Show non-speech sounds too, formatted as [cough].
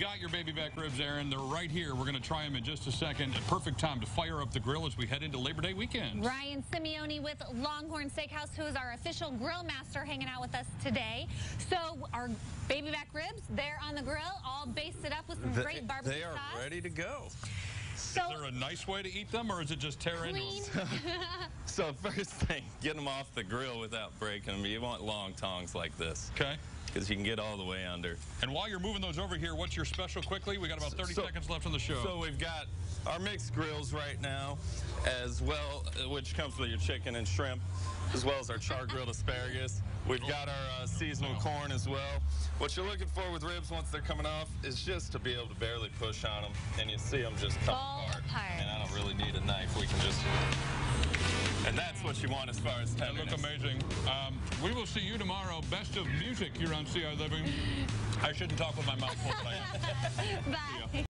Got your baby back ribs, Aaron. They're right here. We're going to try them in just a second. A perfect time to fire up the grill as we head into Labor Day weekend. Ryan Simeone with Longhorn Steakhouse, who is our official grill master, hanging out with us today. So our baby back ribs, they're on the grill, all basted up with some They- great barbecue They are sauce. ready to go. So Is there a nice way to eat them, or is it just tear into clean. them? [laughs] [laughs] So first thing, get them off the grill without breaking them. You want long tongs like this Okay. Because you can get all the way under. And while you're moving those over here, what's your special quickly? We got about 30 So- seconds left on the show. So we've got our mixed grills right now, as well, which comes with your chicken and shrimp, as well as our char grilled asparagus. We've got our uh, seasonal corn as well. What you're looking for with ribs once they're coming off is just to be able to barely push on them, and you see them just come Fall apart. apart. And I don't really need a knife. We can just. And that's what you want as far as They look amazing. We will see you tomorrow. Best of music here on CI Living. I shouldn't talk with my mouth full, but I am. [laughs] Bye.